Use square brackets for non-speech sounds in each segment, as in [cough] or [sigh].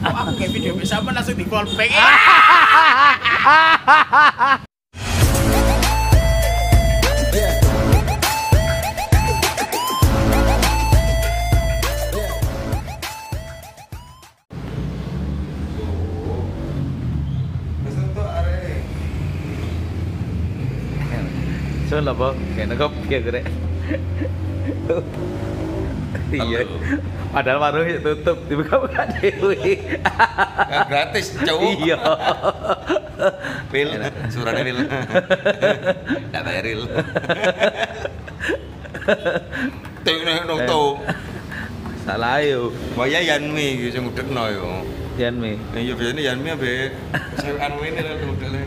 Kok aku kayak video bisa langsung di call back. Sun apa? Kayak nekop kayak gede. Iya. Padahal warungnya tutup, dibuka-buka [laughs] dewi. Gratis cowok Iya. Pil, suratnya Pil Nggak bayar Pil Tinggal nong tau Salah yo. Waya Yanmi udah no yo Yan mi. Iya biasanya Yanmi abe Saya anu ini lah modelnya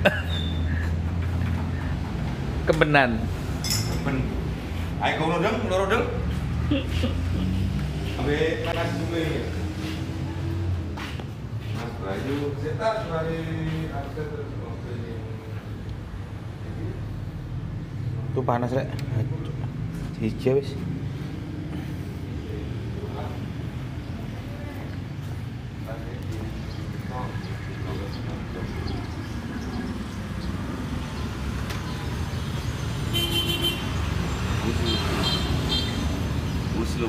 Kebenan. Ben Ayo kau dong, loro dong Abe panas juga ya Mas Bayu, saya mari akses terus Tuh panas rek. Hijau wis.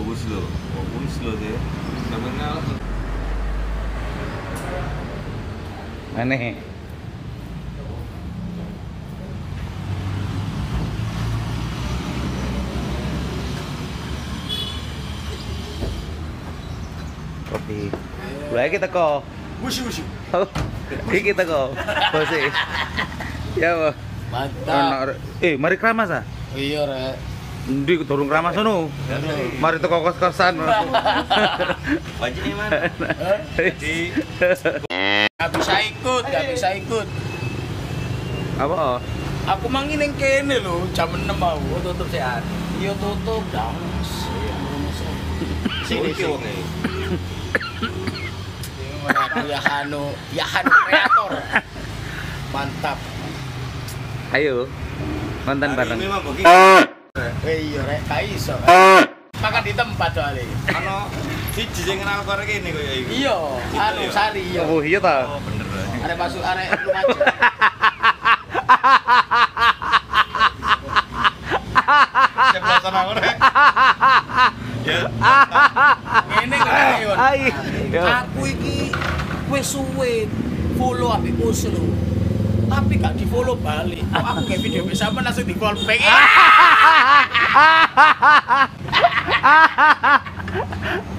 overslow or overslow there. Sabana also. मैंने coffee रुआ के तको wushu wushu ठीक है तको पसे ya bantap eh mari keramas ah iya rek Ndi turun keramas sono. Mari teko kos-kosan. wajib nih mana? Jadi Gak bisa ikut, gak bisa ikut. Apa? Aku mangi neng kene lho, jam 6 mau. tutup sehat. Iya tutup, dang. Sini Oke, sini. oke. Aku ya Hanu, ya Hanu kreator. Mantap. Ayo. Nonton bareng. ini memang iya rek, gak iso. Makan di tempat soalnya. ano siji sing kenal korek ini kok ya iku. Iya, anu ya? sari iya. Oh, iya ta. Oh, bener. Arek masuk arek lumajang. Sana korek. Ya. Ngene kok Yon. Ai. Yo. Aku iki wis suwe follow ambek Oslo. Tapi gak di follow balik. Kok aku kayak video bisa langsung di call [laughs]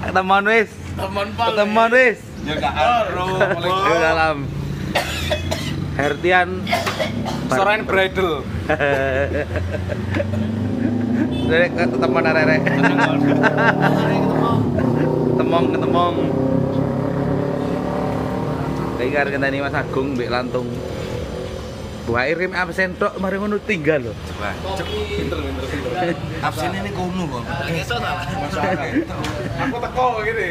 Ketemuan wis. Teman pal. Ketemuan wis. Ya gak aro. Di dalam. Hertian Soren bridal. Rek ketemuan arek. Temong ketemong. Kayak karo ngenteni Mas Agung mbek Lantung. Wah, irim absen tok mari ngono tinggal lho. Cek pinter pinter pinter. Absen ini kono kok. Gitu ta. Aku teko gini.